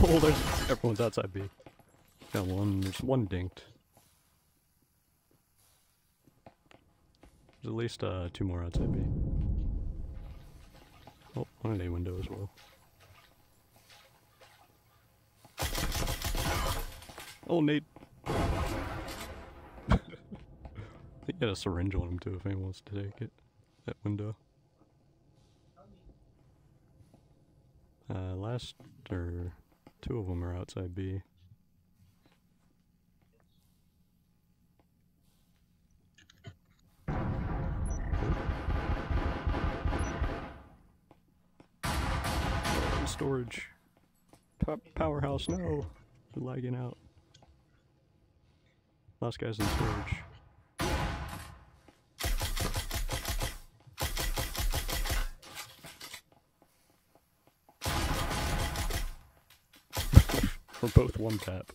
Oh, there's everyone's outside B. Got one. There's one dinked. There's at least uh, two more outside B. Oh, one in A window as well. Oh, Nate. I think got a syringe on him too if anyone wants to take it. That window. Uh, last, or two of them are outside B. Storage. Po- powerhouse, no! They're lagging out. Last guy's in storage. We're both one tap.